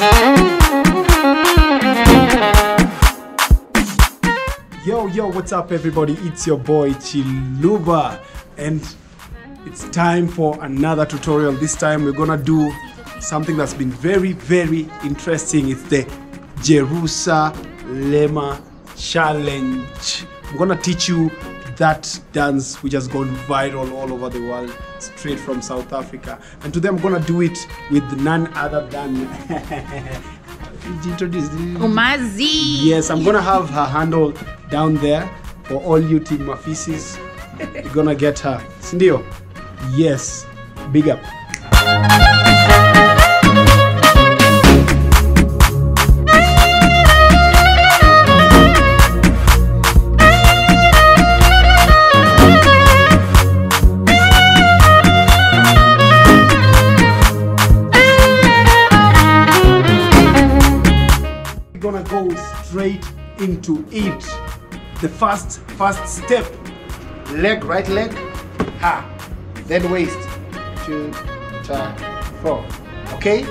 Yo, yo, what's up, everybody? It's your boy Chiluba, and it's time for another tutorial. This time, we're gonna do something that's been very, very interesting. It's the Jerusalema Challenge. I'm gonna teach you that dance which has gone viral all over the world, straight from South Africa. And today, I'm gonna do it with none other than. Introduce. Umazi. Yes, I'm gonna have her handle down there for all you team Mafisis. You're gonna get her. Sindio? Yes. Big up. Gonna go straight into it. The first first step. Leg, right leg. Ha. Then waist. Two, three, four. Okay?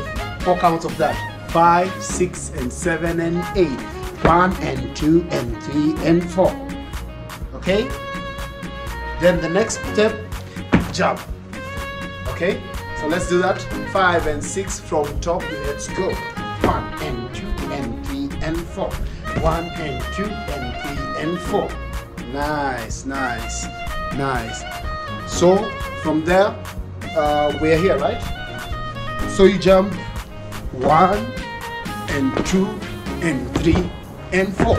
Four counts of that. Five, six, and seven, and eight. One and two and three and four. Okay? Then the next step, jump. Okay? So let's do that. Five and six from top. Let's go. One and four. One and two and three and four. Nice, nice, nice. So from there, uh, we're here, right? So you jump one and two and three and four.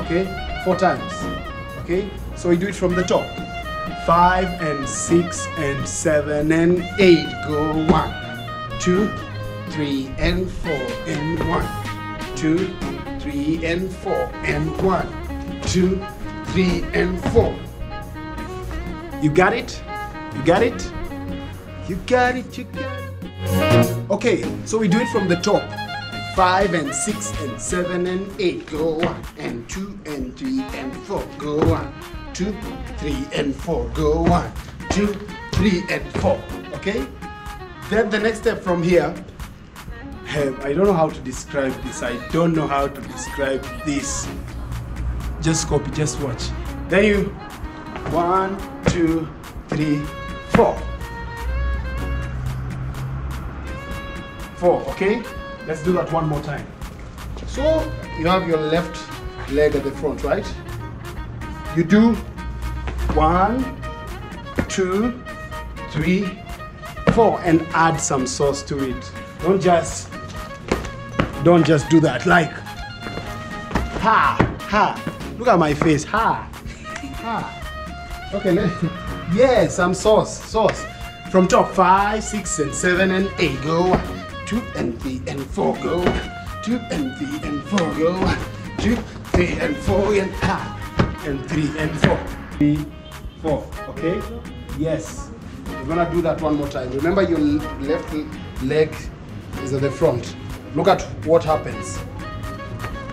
Okay? Four times. Okay? So you do it from the top. Five and six and seven and eight. Go one, two, three and four and one, two, three and four and one, two, three and four. You got it? You got it? You got it, you got it. Okay, so we do it from the top. Five and six and seven and eight. Go one and two and three and four. Go one, two, three and four. Go one, two, three and four. Okay? Then the next step from here. Eh, I don't know how to describe this. I don't know how to describe this. Just copy, just watch. Then you one, two, three, four. Four, okay? Let's do that one more time. So you have your left leg at the front, right? You do one, two, three, four, and add some sauce to it. Don't just don't just do that like ha ha. Look at my face. Ha ha. Okay, let, yes, some sauce, sauce. From top five, six, and seven, and eight. Go two, and three, and four. Go two, and three, and four. Go two, three, and four, and ah, and three, and four. Three, four. Okay. Yes. We're gonna do that one more time. Remember, your left leg is at the front. Look at what happens.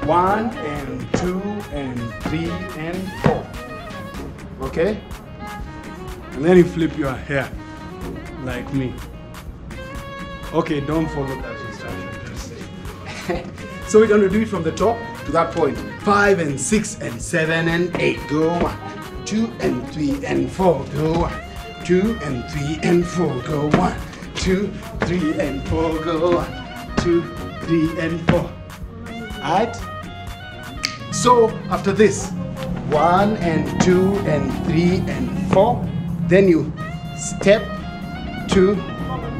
One and two and three and four. Okay? And then you flip your hair like me. Okay, don't follow that instruction. So we're gonna do it from the top to that point. Five and six and seven and eight. Go one, two and three and four. Go one, two and three and four. Go one, two, three and four. Go one, two, three and four. Alright? So after this, one and two and three and four, then you step two,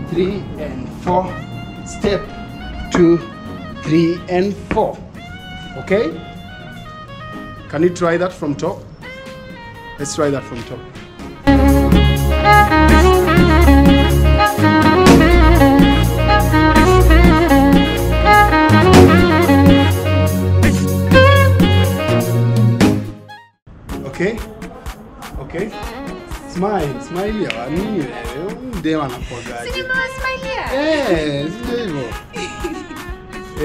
three and four, step two, three and four. Okay? Can you try that from top? Let's try that from top. Smile, smile ya nini wewe? Mdem anakuagaje? Nimewasmailia. Eh, sio hivyo.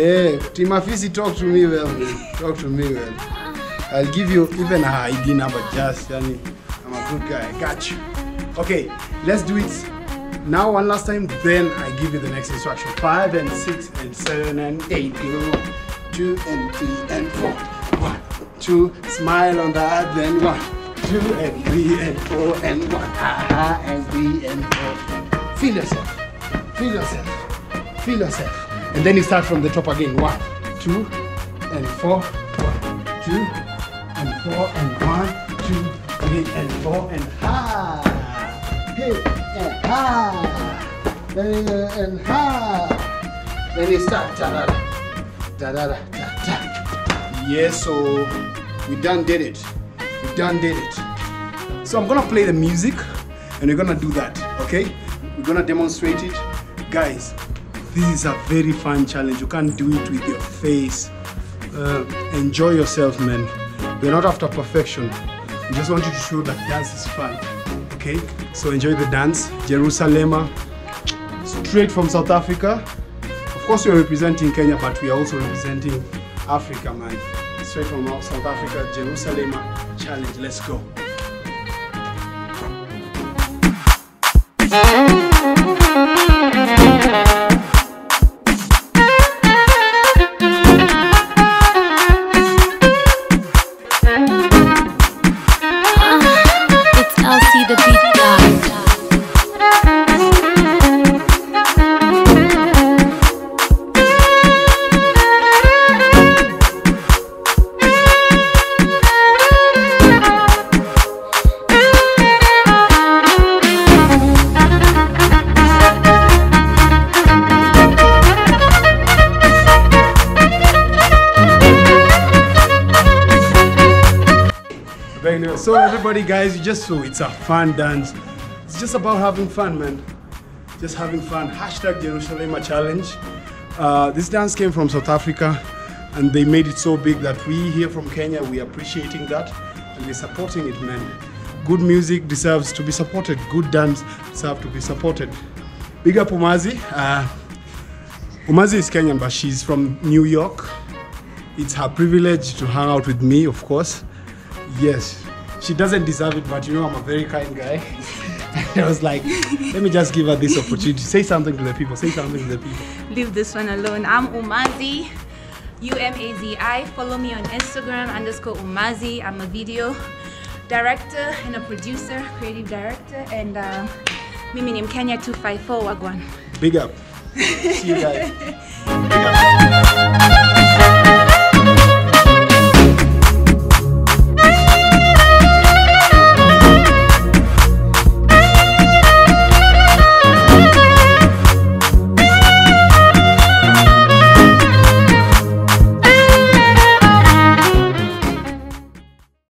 Eh, Timafisi talk to me well. Talk to me well. I'll give you even a ID number just yani I'm a good guy. I got you. Okay, let's do it. Now one last time, then I give you the next instruction. Five and six and seven and eight. Go. Two and three and four. One, two, smile on that, then one. Two and three and four and one. Aha, and three and four. Feel yourself. Feel yourself. Feel yourself. And then you start from the top again. One, two, and four. One, two, and four, and one, two, three, and four, and ha. Hey, and ha. Then uh, and ha. Then you start. Da da da da da da. Yes, so we done did it. We done did it. So I'm gonna play the music, and we're gonna do that. Okay? We're gonna demonstrate it, guys. This is a very fun challenge. You can't do it with your face. Uh, enjoy yourself, man. We're not after perfection. We just want you to show that dance is fun. Okay? So enjoy the dance. Jerusalema, straight from South Africa. Of course, we're representing Kenya, but we are also representing Africa, man. Straight from South Africa, Jerusalema challenge. Let's go. So everybody, guys, you just saw it's a fun dance. It's just about having fun, man. Just having fun. Hashtag Jerusalema challenge. Uh, this dance came from South Africa, and they made it so big that we here from Kenya we are appreciating that and we're supporting it, man. Good music deserves to be supported. Good dance deserves to be supported. Big up Umazi. Uh, Umazi is Kenyan, but she's from New York. It's her privilege to hang out with me, of course. Yes, she doesn't deserve it, but you know I'm a very kind guy. I was like, let me just give her this opportunity. Say something to the people. Say something to the people. Leave this one alone. I'm Umazi, U M A Z I. Follow me on Instagram underscore Umazi. I'm a video director and a producer, creative director, and uh, Mimi ni Mkenya 254 Wagwan. Big up. See you guys. Big up.